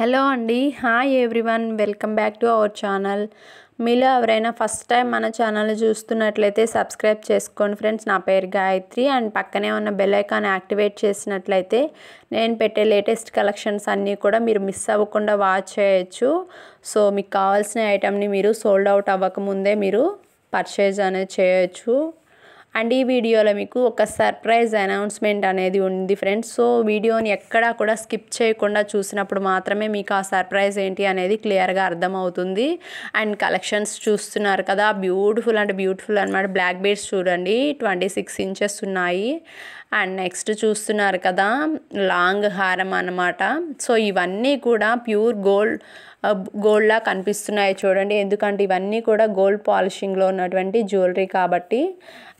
Hello అండి. Hi everyone. Welcome back to our channel. మీలో ఎవరైనా ఫస్ట్ టైం మన ఛానల్ చూస్తున్నట్లయితే సబ్స్క్రైబ్ చేసుకోండి ఫ్రెండ్స్. నా పేరు గాయత్రి అండ్ పక్కనే ఉన్న బెల్ ఐకాన్ యాక్టివేట్ చేసినట్లయితే నేను పెట్టే లేటెస్ట్ కలెక్షన్స్ అన్నీ కూడా మీరు మిస్ అవ్వకుండా వాచ్ చేయొచ్చు. సో మీకు కావాల్సిన ఐటమ్ని మీరు సోల్డ్ అవుట్ అవ్వకముందే మీరు పర్చేజ్ అనేది చేయొచ్చు. అండ్ ఈ వీడియోలో మీకు ఒక సర్ప్రైజ్ అనౌన్స్మెంట్ అనేది ఉంది ఫ్రెండ్స్. సో వీడియోని ఎక్కడా కూడా స్కిప్ చేయకుండా చూసినప్పుడు మాత్రమే మీకు ఆ సర్ప్రైజ్ ఏంటి అనేది క్లియర్గా అర్థమవుతుంది. అండ్ కలెక్షన్స్ చూస్తున్నారు కదా బ్యూటిఫుల్ అంటే బ్యూటిఫుల్ అనమాట బ్లాక్ బీడ్స్ చూడండి ట్వంటీ సిక్స్ ఇంచెస్ ఉన్నాయి. అండ్ నెక్స్ట్ చూస్తున్నారు కదా లాంగ్ హారం అనమాట సో ఇవన్నీ కూడా ప్యూర్ గోల్డ్ గోల్డ్లా కనిపిస్తున్నాయి చూడండి. ఎందుకంటే ఇవన్నీ కూడా గోల్డ్ పాలిషింగ్లో ఉన్నటువంటి జ్యువెలరీ కాబట్టి.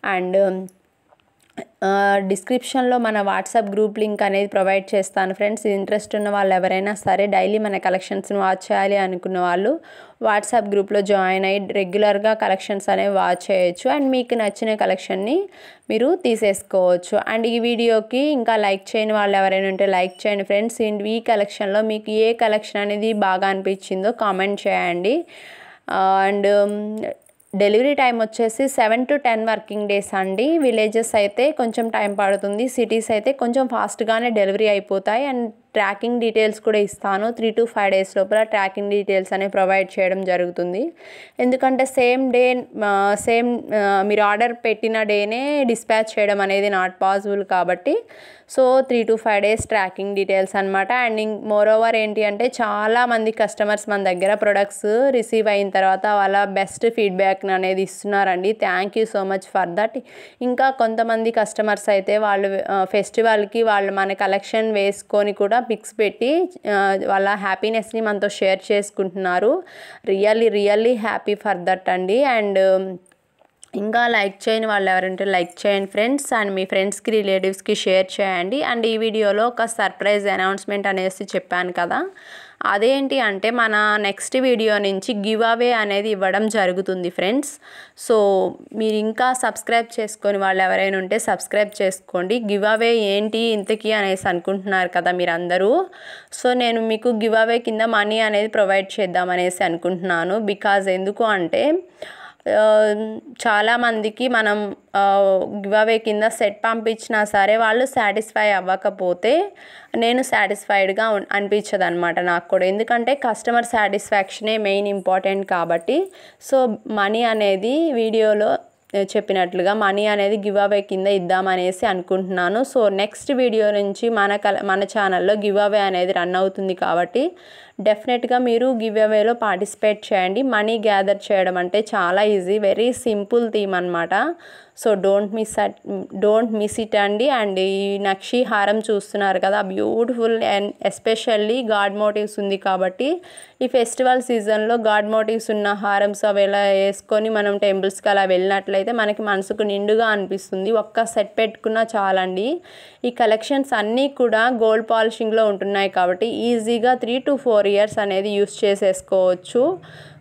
అండ్ డిస్క్రిప్షన్లో మన వాట్సాప్ గ్రూప్ లింక్ అనేది ప్రొవైడ్ చేస్తాను. ఫ్రెండ్స్ ఇంట్రెస్ట్ ఉన్న వాళ్ళు ఎవరైనా సరే డైలీ మన కలెక్షన్స్ని వాచ్ చేయాలి అనుకున్న వాళ్ళు వాట్సాప్ గ్రూప్లో జాయిన్ అయ్యి రెగ్యులర్గా కలెక్షన్స్ అనేవి వాచ్ చేయొచ్చు. అండ్ మీకు నచ్చిన కలెక్షన్ని మీరు తీసేసుకోవచ్చు. అండ్ ఈ వీడియోకి ఇంకా లైక్ చేయని వాళ్ళు ఎవరైనా ఉంటే లైక్ చేయండి. ఫ్రెండ్స్ ఈ కలెక్షన్లో మీకు ఏ కలెక్షన్ అనేది బాగా అనిపించిందో కామెంట్ చేయండి. అండ్ డెలివరీ టైం వచ్చేసి seven to ten working days అండి. విలేజెస్ అయితే కొంచెం టైం పడుతుంది. సిటీస్ అయితే కొంచెం ఫాస్ట్గానే డెలివరీ అయిపోతాయి. అండ్ ట్రాకింగ్ డీటెయిల్స్ కూడా ఇస్తాను. త్రీ టు ఫైవ్ డేస్ లోపల ట్రాకింగ్ డీటెయిల్స్ అనేవి ప్రొవైడ్ చేయడం జరుగుతుంది. ఎందుకంటే సేమ్ డే సేమ్ మీరు ఆర్డర్ పెట్టిన డేనే డిస్పాచ్ చేయడం అనేది నాట్ పాసిబుల్ కాబట్టి so three to five days tracking details అనమాట అండ్ మోర్ ఓవర్ ఏంటి అంటే చాలామంది కస్టమర్స్ మన దగ్గర ప్రొడక్ట్స్ రిసీవ్ అయిన తర్వాత వాళ్ళ బెస్ట్ ఫీడ్బ్యాక్ అనేది ఇస్తున్నారండి. Thank you so much for that. ఇంకా కొంతమంది కస్టమర్స్ అయితే వాళ్ళు ఫెస్టివల్కి వాళ్ళు మన కలెక్షన్ వేసుకొని కూడా పిక్స్ పెట్టి వాళ్ళ హ్యాపీనెస్ని మనతో షేర్ చేసుకుంటున్నారు. Really really happy for that అండి. అండ్ ఇంకా లైక్ చేయని వాళ్ళు ఎవరంటే లైక్ చేయండి ఫ్రెండ్స్ అండ్ మీ ఫ్రెండ్స్కి రిలేటివ్స్కి షేర్ చేయండి. అండ్ ఈ వీడియోలో ఒక సర్ప్రైజ్ అనౌన్స్మెంట్ అనేసి చెప్పాను కదా. అదేంటి అంటే మన నెక్స్ట్ వీడియో నుంచి గివ్ అవే అనేది ఇవ్వడం జరుగుతుంది ఫ్రెండ్స్. సో మీరు ఇంకా సబ్స్క్రైబ్ చేసుకొని వాళ్ళు ఎవరైనా ఉంటే సబ్స్క్రైబ్ చేసుకోండి. గివ్ అవే ఏంటి ఇంతకీ అనేసి అనుకుంటున్నారు కదా మీరందరూ. సో నేను మీకు గివ్ అవే కింద మనీ అనేది ప్రొవైడ్ చేద్దాం అనేసి అనుకుంటున్నాను. బికాజ్ ఎందుకు అంటే చాలామందికి మనం గివ్ కింద సెట్ పంపించినా సరే వాళ్ళు సాటిస్ఫై అవ్వకపోతే నేను సాటిస్ఫైడ్గా అనిపించదు అనమాట నాకు కూడా. ఎందుకంటే కస్టమర్ సాటిస్ఫాక్షనే మెయిన్ ఇంపార్టెంట్ కాబట్టి. సో మనీ అనేది వీడియోలో చెప్పినట్లుగా మనీ అనేది గివ్ అవే కింద ఇద్దామనేసి అనుకుంటున్నాను. సో నెక్స్ట్ వీడియో నుంచి మన కల మన ఛానల్లో గివ్ అవే అనేది రన్ అవుతుంది కాబట్టి డెఫినెట్గా మీరు గివ్ అవేలో పార్టిసిపేట్ చేయండి. మనీ గ్యాదర్ చేయడం అంటే చాలా ఈజీ వెరీ సింపుల్ థీమ్ అనమాట so don't miss at don't miss it అండి. అండ్ ఈ నక్షి హారం చూస్తున్నారు కదా beautiful and especially god motives ఉంది కాబట్టి ఈ ఫెస్టివల్ సీజన్లో గాడ్ మోటివ్స్ ఉన్న హారమ్స్ అవి ఎలా వేసుకొని మనం టెంపుల్స్కి అలా వెళ్ళినట్లయితే మనకి మనసుకు నిండుగా అనిపిస్తుంది. ఒక్క సెట్ పెట్టుకున్నా చాలండి. ఈ కలెక్షన్స్ అన్నీ కూడా గోల్డ్ పాలిషింగ్లో ఉంటున్నాయి కాబట్టి ఈజీగా త్రీ టు ఫోర్ ఇయర్స్ అనేది యూస్ చేసేసుకోవచ్చు.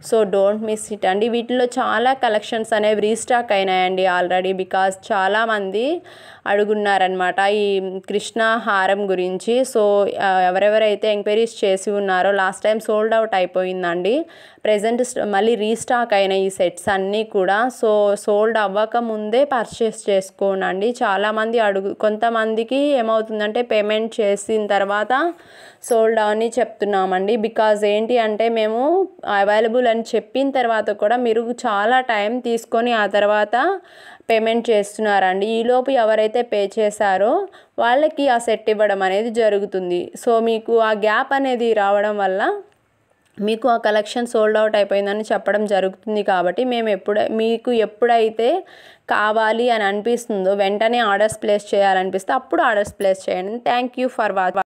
సో డోంట్ మిస్ ఇట్ అండి. వీటిలో చాలా కలెక్షన్స్ అనేవి రీస్టాక్ అయినాయండి ఆల్రెడీ బికాస్ చాలామంది అడుగున్నారనమాట ఈ కృష్ణ హారం గురించి. సో ఎవరెవరైతే ఎంక్వైరీస్ చేసి ఉన్నారో లాస్ట్ టైం సోల్డ్ అవుట్ అయిపోయిందండి. ప్రజెంట్ మళ్ళీ రీస్టాక్ అయిన ఈ సెట్స్ అన్నీ కూడా. సో సోల్డ్ అవ్వక ముందే పర్చేస్ చేసుకోనండి. చాలామంది అడుగు కొంతమందికి ఏమవుతుందంటే పేమెంట్ చేసిన తర్వాత సోల్డ్ అని చెప్తున్నామండి. బికాజ్ ఏంటి అంటే మేము అవైలబుల్ అని చెప్పిన తర్వాత కూడా మీరు చాలా టైం తీసుకొని ఆ తర్వాత పేమెంట్ చేస్తున్నారండి. ఈలోపు ఎవరైతే పే చేశారో వాళ్ళకి ఆ సెట్ ఇవ్వడం అనేది జరుగుతుంది. సో మీకు ఆ గ్యాప్ అనేది రావడం వల్ల మీకు ఆ కలెక్షన్ సోల్డ్ అవుట్ అయిపోయిందని చెప్పడం జరుగుతుంది కాబట్టి మేము ఎప్పుడు మీకు ఎప్పుడైతే కావాలి అని అనిపిస్తుందో వెంటనే ఆర్డర్స్ ప్లేస్ చేయాలనిపిస్తే అప్పుడు ఆర్డర్స్ ప్లేస్ చేయండి. Thank you for watch